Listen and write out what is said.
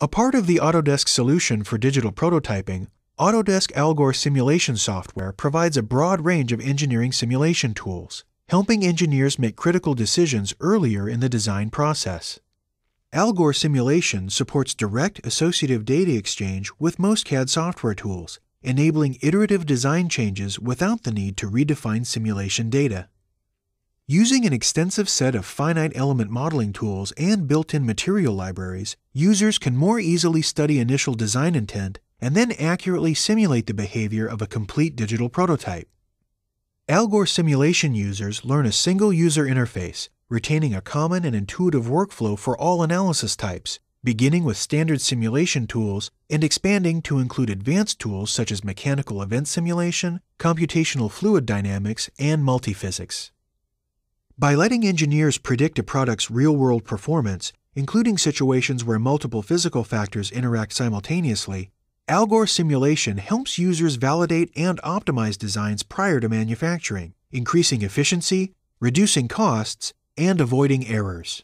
A part of the Autodesk solution for digital prototyping, Autodesk Algor simulation software provides a broad range of engineering simulation tools, helping engineers make critical decisions earlier in the design process. Algor Simulation supports direct associative data exchange with most CAD software tools, enabling iterative design changes without the need to redefine simulation data. Using an extensive set of finite element modeling tools and built-in material libraries, users can more easily study initial design intent and then accurately simulate the behavior of a complete digital prototype. Algor simulation users learn a single user interface retaining a common and intuitive workflow for all analysis types, beginning with standard simulation tools and expanding to include advanced tools such as mechanical event simulation, computational fluid dynamics, and multiphysics. By letting engineers predict a product's real world performance, including situations where multiple physical factors interact simultaneously, Algor simulation helps users validate and optimize designs prior to manufacturing, increasing efficiency, reducing costs, and avoiding errors.